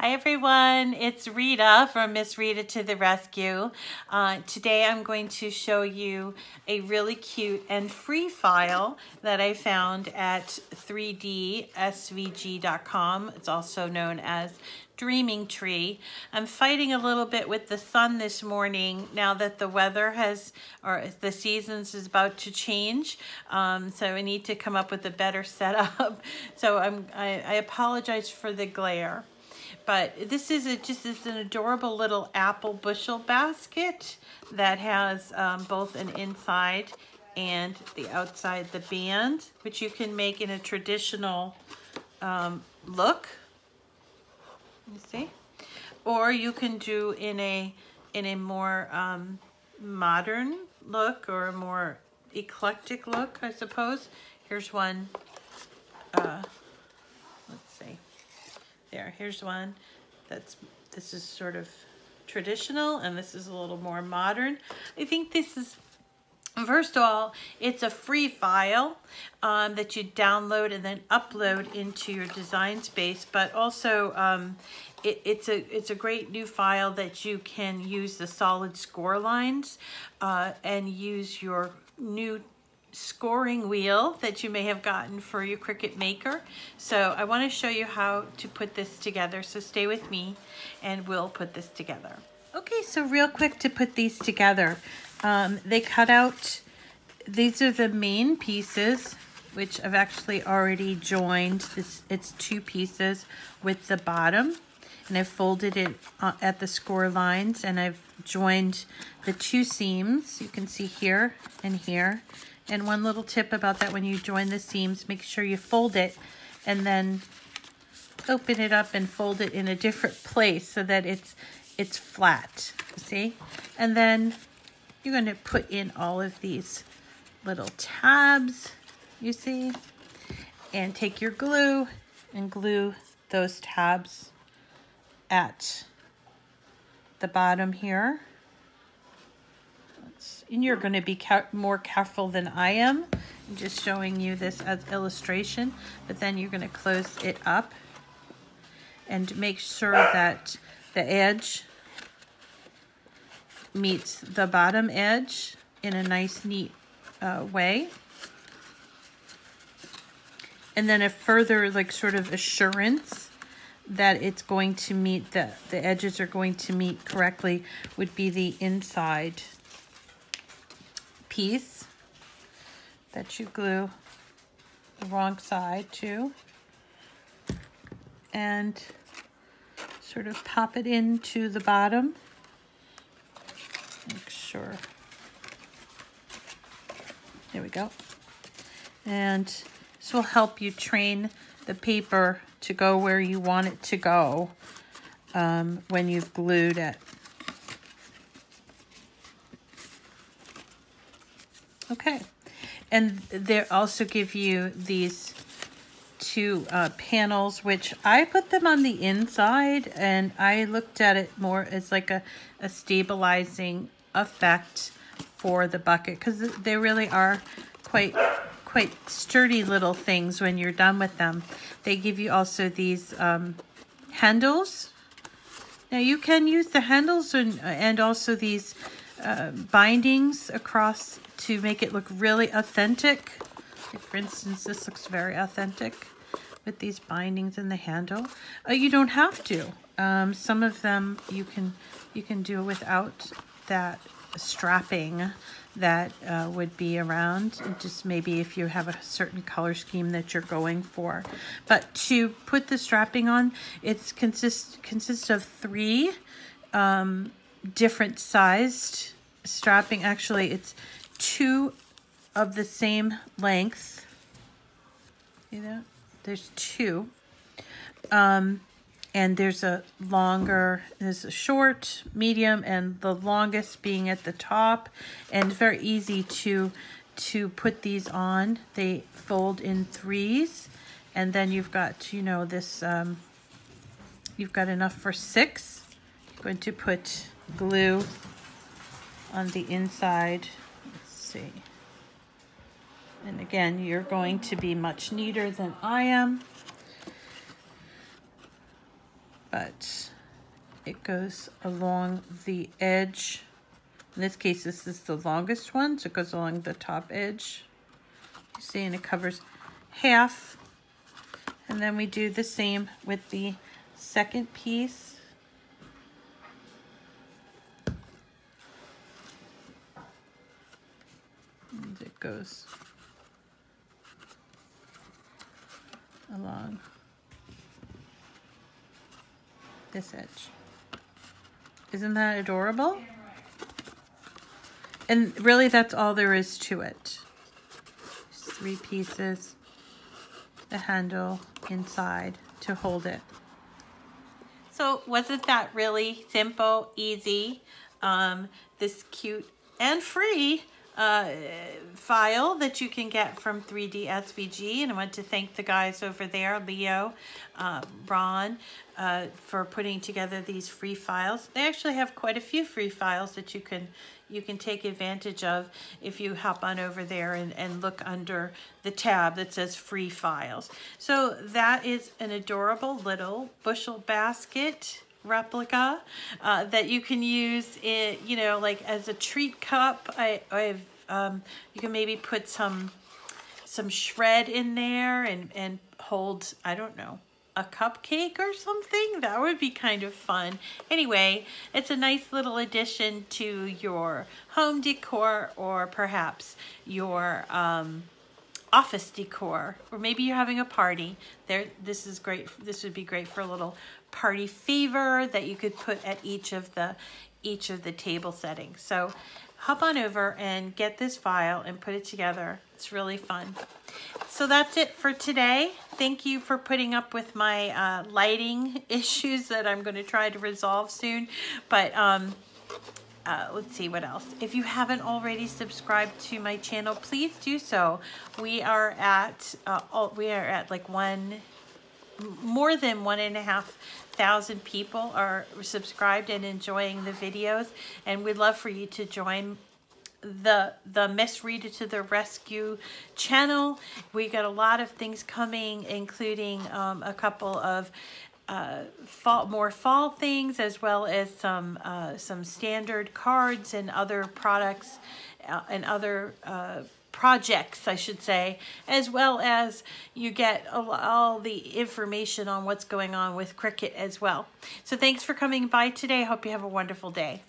Hi everyone, it's Rita from Miss Rita to the Rescue. Uh, today I'm going to show you a really cute and free file that I found at 3dsvg.com. It's also known as Dreaming Tree. I'm fighting a little bit with the sun this morning now that the weather has, or the seasons is about to change. Um, so I need to come up with a better setup. So I'm, I, I apologize for the glare. But this is a, just is an adorable little apple bushel basket that has um, both an inside and the outside the band, which you can make in a traditional um, look. You see? Or you can do in a in a more um, modern look or a more eclectic look, I suppose. Here's one. Uh, there, here's one that's, this is sort of traditional and this is a little more modern. I think this is First of all, it's a free file um, that you download and then upload into your design space, but also um, it, it's a it's a great new file that you can use the solid score lines uh, and use your new scoring wheel that you may have gotten for your Cricut Maker. So I want to show you how to put this together. So stay with me and we'll put this together. Okay, so real quick to put these together. Um, they cut out, these are the main pieces, which I've actually already joined. This, it's two pieces with the bottom. And I've folded it uh, at the score lines and I've joined the two seams. You can see here and here. And one little tip about that when you join the seams, make sure you fold it and then open it up and fold it in a different place so that it's it's flat, see? And then you're gonna put in all of these little tabs, you see? And take your glue and glue those tabs at the bottom here and you're going to be more careful than I am. I'm just showing you this as illustration, but then you're going to close it up and make sure that the edge meets the bottom edge in a nice, neat uh, way. And then a further, like, sort of assurance that it's going to meet, the, the edges are going to meet correctly would be the inside piece that you glue the wrong side to and sort of pop it into the bottom. Make sure. There we go. And this will help you train the paper to go where you want it to go um, when you've glued it. Okay. And they also give you these two uh, panels, which I put them on the inside and I looked at it more as like a, a stabilizing effect for the bucket because they really are quite quite sturdy little things when you're done with them. They give you also these um, handles. Now you can use the handles and, and also these uh, bindings across to make it look really authentic. Like for instance, this looks very authentic with these bindings in the handle. Uh, you don't have to. Um, some of them you can you can do without that strapping that uh, would be around just maybe if you have a certain color scheme that you're going for but to put the strapping on it's consist consists of three um, different sized strapping actually it's two of the same length. See that? There's two. Um, and there's a longer, there's a short, medium, and the longest being at the top. And very easy to, to put these on. They fold in threes. And then you've got, you know, this, um, you've got enough for six. You're going to put glue on the inside Let's see. And again, you're going to be much neater than I am. but it goes along the edge. In this case, this is the longest one, so it goes along the top edge. You see, and it covers half. And then we do the same with the second piece. It goes along this edge. Isn't that adorable? And really that's all there is to it. Just three pieces, the handle inside to hold it. So wasn't that really simple, easy, um, this cute and free uh, file that you can get from 3D SVG. And I want to thank the guys over there, Leo, uh, Ron, uh, for putting together these free files. They actually have quite a few free files that you can you can take advantage of if you hop on over there and, and look under the tab that says free files. So that is an adorable little bushel basket replica uh, that you can use it, you know, like as a treat cup. I, I've, um, you can maybe put some, some shred in there and, and hold, I don't know, a cupcake or something. That would be kind of fun. Anyway, it's a nice little addition to your home decor or perhaps your, um, office decor or maybe you're having a party there this is great this would be great for a little party favor that you could put at each of the each of the table settings. So hop on over and get this file and put it together. It's really fun. So that's it for today. Thank you for putting up with my uh, lighting issues that I'm going to try to resolve soon. But um uh, let's see what else. If you haven't already subscribed to my channel, please do so. We are at uh, all, we are at like one more than one and a half thousand people are subscribed and enjoying the videos, and we'd love for you to join the the Miss Rita to the Rescue channel. We got a lot of things coming, including um, a couple of uh, fall, more fall things as well as some uh, some standard cards and other products uh, and other uh, projects, I should say, as well as you get all the information on what's going on with Cricut as well. So thanks for coming by today. Hope you have a wonderful day.